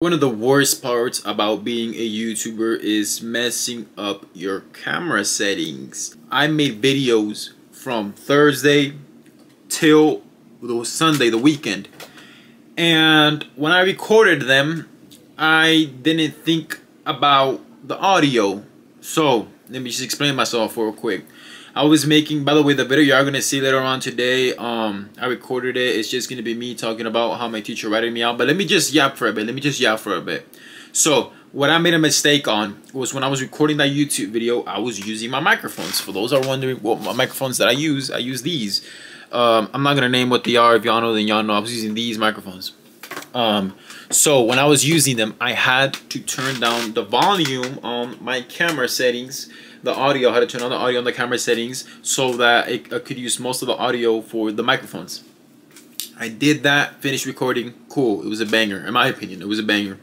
One of the worst parts about being a YouTuber is messing up your camera settings. I made videos from Thursday till the Sunday, the weekend. And when I recorded them, I didn't think about the audio. So, let me just explain myself real quick. I was making, by the way, the video y'all gonna see later on today. Um, I recorded it. It's just gonna be me talking about how my teacher ratted me out. But let me just yap for a bit. Let me just yap for a bit. So what I made a mistake on was when I was recording that YouTube video, I was using my microphones. For those are wondering what my microphones that I use, I use these. Um, I'm not gonna name what they are. If y'all know, then y'all know. I was using these microphones. Um, so when I was using them, I had to turn down the volume on my camera settings the audio, how to turn on the audio on the camera settings so that it, I could use most of the audio for the microphones. I did that, finished recording, cool. It was a banger, in my opinion. It was a banger.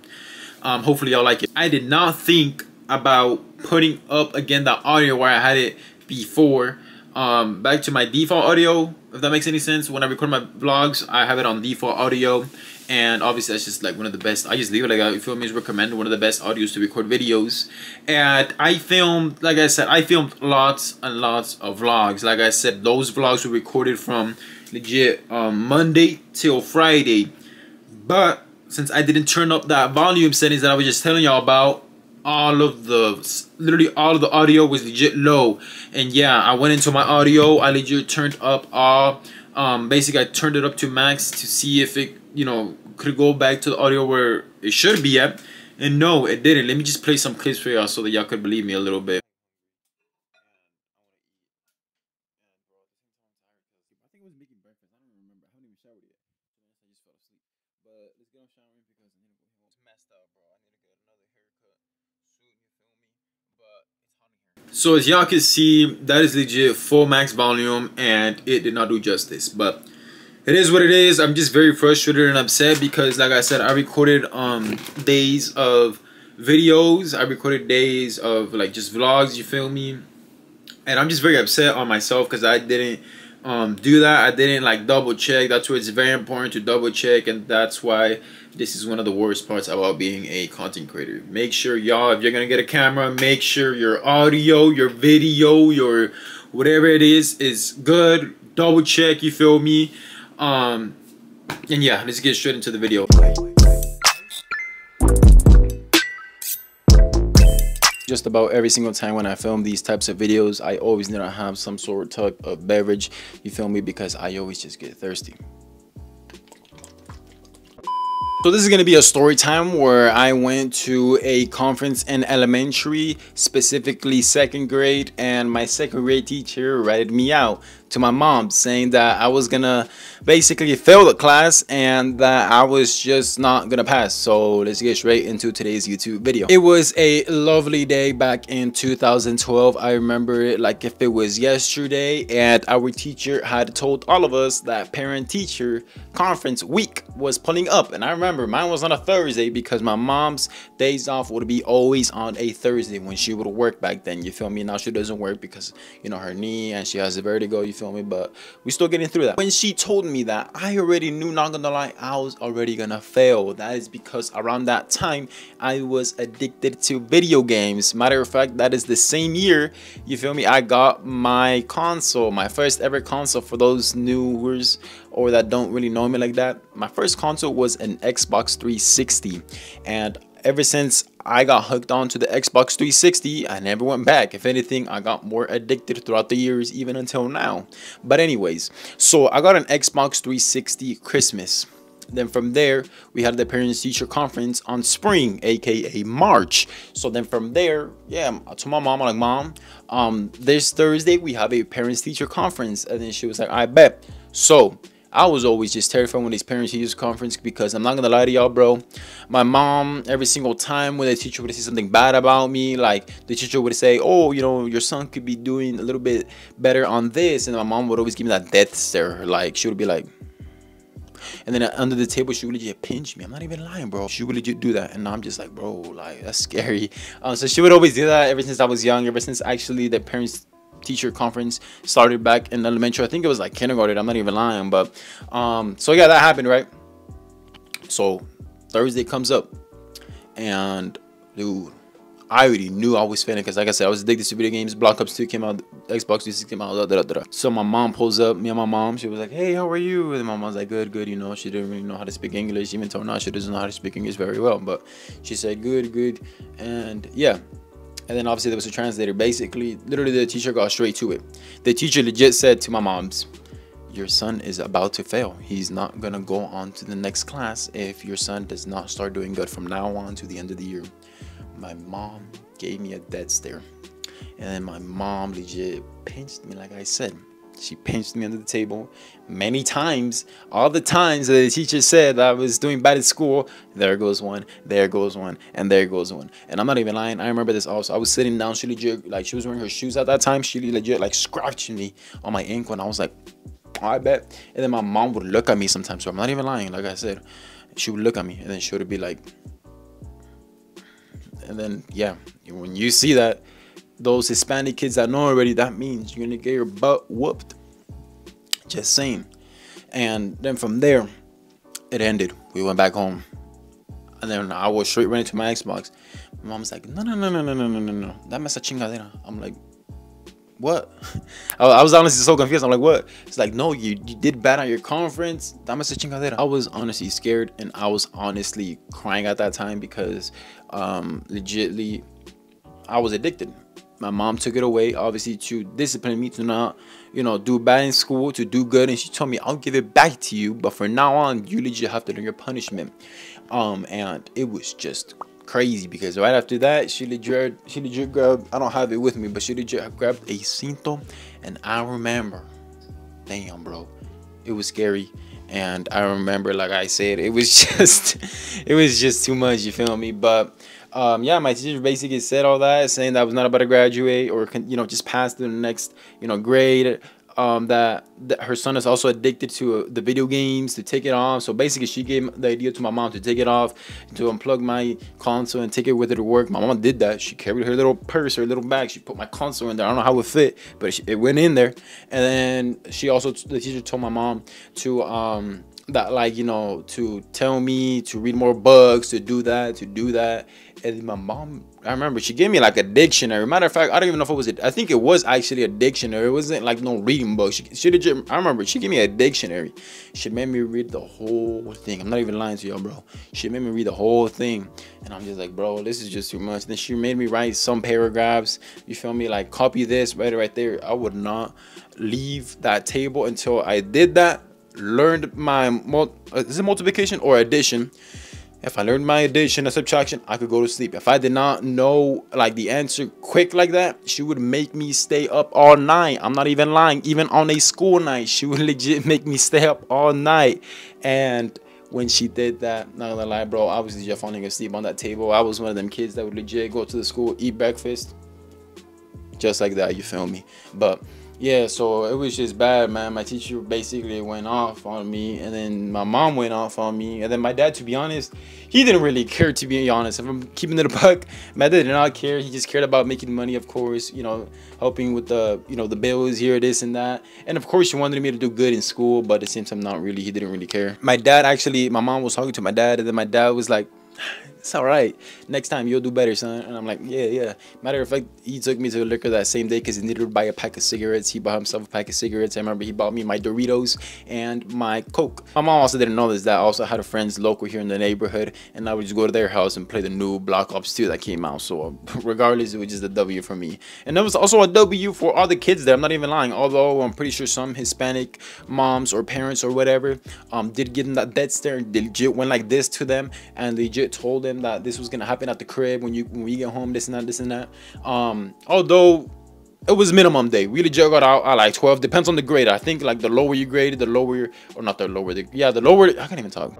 Um, hopefully y'all like it. I did not think about putting up again the audio where I had it before. Um, back to my default audio, if that makes any sense. When I record my vlogs, I have it on default audio and obviously that's just like one of the best i just leave it like you feel is recommend one of the best audios to record videos. And i filmed like i said i filmed lots and lots of vlogs. Like i said those vlogs were recorded from legit um, monday till friday. But since i didn't turn up that volume settings that i was just telling y'all about all of the literally all of the audio was legit low. And yeah i went into my audio i legit turned up all um basically i turned it up to max to see if it you know, could go back to the audio where it should be at. And no, it didn't. Let me just play some clips for y'all so that y'all could believe me a little bit. So as y'all can see, that is legit full max volume and it did not do justice. But it is what it is. I'm just very frustrated and upset because, like I said, I recorded um days of videos. I recorded days of like just vlogs. You feel me? And I'm just very upset on myself because I didn't um do that. I didn't like double check. That's why it's very important to double check, and that's why this is one of the worst parts about being a content creator. Make sure y'all, if you're gonna get a camera, make sure your audio, your video, your whatever it is is good. Double check. You feel me? Um, and yeah, let's get straight into the video. Just about every single time when I film these types of videos, I always need to have some sort of beverage, you feel me, because I always just get thirsty. So this is going to be a story time where I went to a conference in elementary, specifically second grade, and my second grade teacher ratted me out to my mom saying that I was gonna basically fail the class and that I was just not gonna pass. So let's get straight into today's YouTube video. It was a lovely day back in 2012. I remember it like if it was yesterday and our teacher had told all of us that parent teacher conference week was pulling up and I remember mine was on a Thursday because my mom's days off would be always on a Thursday when she would work back then you feel me now she doesn't work because you know her knee and she has a vertigo you feel me? But we still getting through that. When she told me that, I already knew, not gonna lie, I was already gonna fail. That is because around that time, I was addicted to video games. Matter of fact, that is the same year, you feel me? I got my console, my first ever console for those newers or that don't really know me like that. My first console was an Xbox 360 and ever since I got hooked on to the Xbox 360, I never went back. If anything, I got more addicted throughout the years, even until now. But anyways, so I got an Xbox 360 Christmas. Then from there, we had the parents teacher conference on spring, aka March. So then from there, yeah, told my mom, I'm like, mom, um, this Thursday we have a parents teacher conference. And then she was like, I bet. So I was always just terrified when these parents teachers conference because I'm not gonna lie to y'all, bro. My mom, every single time when the teacher would say something bad about me, like the teacher would say, "Oh, you know, your son could be doing a little bit better on this," and my mom would always give me that death stare. Like she would be like, and then under the table she would legit pinch me. I'm not even lying, bro. She would legit do that, and I'm just like, bro, like that's scary. Um, so she would always do that ever since I was young. Ever since actually the parents teacher conference started back in elementary. I think it was like kindergarten. I'm not even lying, but um, so yeah, that happened, right? So Thursday comes up, and dude, I already knew I was failing because, like I said, I was addicted to video games. Black Ops 2 came out, Xbox 360 came out, da, da, da. So my mom pulls up, me and my mom, she was like, hey, how are you? And my mom's like, good, good, you know, she didn't really know how to speak English, even though now she doesn't know how to speak English very well, but she said, good, good, and yeah. And then obviously there was a translator. Basically, literally the teacher got straight to it. The teacher legit said to my mom's, your son is about to fail. He's not gonna go on to the next class if your son does not start doing good from now on to the end of the year. My mom gave me a dead stare. And then my mom legit pinched me, like I said. She pinched me under the table many times. All the times that the teacher said I was doing bad at school, there goes one, there goes one, and there goes one. And I'm not even lying. I remember this also. I was sitting down. She legit, like, she was wearing her shoes at that time. She legit, like, scratched me on my ankle. And I was like, oh, I bet. And then my mom would look at me sometimes. So I'm not even lying. Like I said, she would look at me and then she would be like, and then yeah, when you see that, those Hispanic kids that know already, that means you're gonna get your butt whooped. Just saying. And then from there, it ended. We went back home. And then I was straight running to my Xbox. My mom's like, no, no, no, no, no, no, no, no, no. That mess a chingadera. I'm like, what? I, was honestly so confused. I'm like, what? It's like, no, you, you did bad at your conference. That mess a chingadera. I was honestly scared and I was honestly crying at that time because um legitly I was addicted. My mom took it away, obviously, to discipline me to not, you know, do bad in school, to do good. And she told me, I'll give it back to you. But for now on, you legit have to learn your punishment. Um, and it was just crazy because right after that, she legit, she legit grabbed, I don't have it with me, but she legit grabbed a cinto. And I remember, damn, bro, it was scary. And I remember, like I said, it was just, it was just too much, you feel me? But um, yeah, my teacher basically said all that, saying that I was not about to graduate or you know just pass to the next you know grade. Um, that, that her son is also addicted to uh, the video games to take it off. So basically, she gave the idea to my mom to take it off, to unplug my console and take it with her to work. My mom did that. She carried her little purse, her little bag. She put my console in there. I don't know how it fit, but it went in there. And then she also, the teacher told my mom to um that like you know to tell me to read more books to do that to do that. And my mom i remember she gave me like a dictionary. Matter of fact i don't even know if it was i think it was actually a dictionary. It wasn't like no reading book. She, she did i remember she gave me a dictionary. She made me read the whole thing. I'm not even lying to y'all bro. She made me read the whole thing. And i'm just like bro this is just too much. Then she made me write some paragraphs. You feel me? Like copy this write it right there. I would not leave that table until i did that learned my uh, is it multiplication or addition if I learned my addition and subtraction, I could go to sleep. If I did not know like the answer quick like that, she would make me stay up all night. I'm not even lying. Even on a school night, she would legit make me stay up all night. And when she did that, not gonna lie, bro, I was just falling asleep on that table. I was one of them kids that would legit go to the school, eat breakfast, just like that. You feel me? But yeah, so it was just bad, man. My teacher basically went off on me, and then my mom went off on me, and then my dad. To be honest, he didn't really care. To be honest, if I'm keeping it a buck, my dad did not care. He just cared about making money, of course. You know, helping with the you know the bills here, this and that, and of course he wanted me to do good in school, but at the same time, not really. He didn't really care. My dad actually, my mom was talking to my dad, and then my dad was like it's all right. Next time you'll do better, son. And I'm like, yeah, yeah. Matter of fact, he took me to the liquor that same day because he needed to buy a pack of cigarettes. He bought himself a pack of cigarettes. I remember he bought me my Doritos and my Coke. My mom also didn't know this. That I also had a friends local here in the neighborhood, and I would just go to their house and play the new Black Ops 2 that came out. So regardless, it was just a W for me. And that was also a W for all the kids there. I'm not even lying. Although I'm pretty sure some Hispanic moms or parents or whatever um did give them that dead stare and legit went like this to them and legit told them that this was gonna happen at the crib when you when we get home, this and that, this and that. Um, although it was minimum day. We legit got out at like 12. Depends on the grade. I think like the lower you graded, the lower or not the lower the yeah, the lower I can't even talk.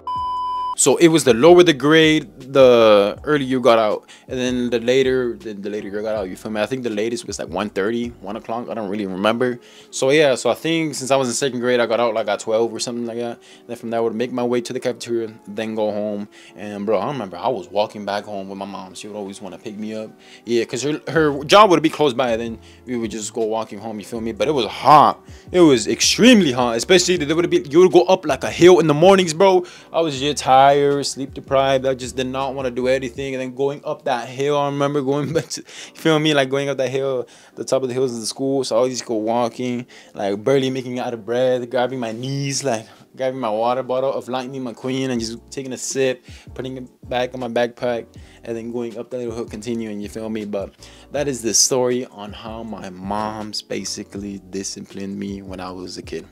So it was the lower the grade, the earlier you got out, and then the later, the, the later you got out. You feel me? I think the latest was like 1.30, 1 o'clock. I don't really remember. So yeah, so I think since I was in second grade, I got out like at 12 or something like that. And then from there, I would make my way to the cafeteria, then go home. And bro, I remember I was walking back home with my mom. She would always want to pick me up. Yeah, cause her her job would be close by. And Then we would just go walking home. You feel me? But it was hot. It was extremely hot, especially there would be you would go up like a hill in the mornings, bro. I was just tired tired, sleep deprived. I just did not want to do anything. And then going up that hill, I remember going back to, you feel me? Like going up that hill, the top of the hills of the school. So I always go walking, like barely making out of breath, grabbing my knees, like grabbing my water bottle of Lightning McQueen and just taking a sip, putting it back on my backpack, and then going up the little hill, continuing. You feel me? But that is the story on how my mom's basically disciplined me when I was a kid.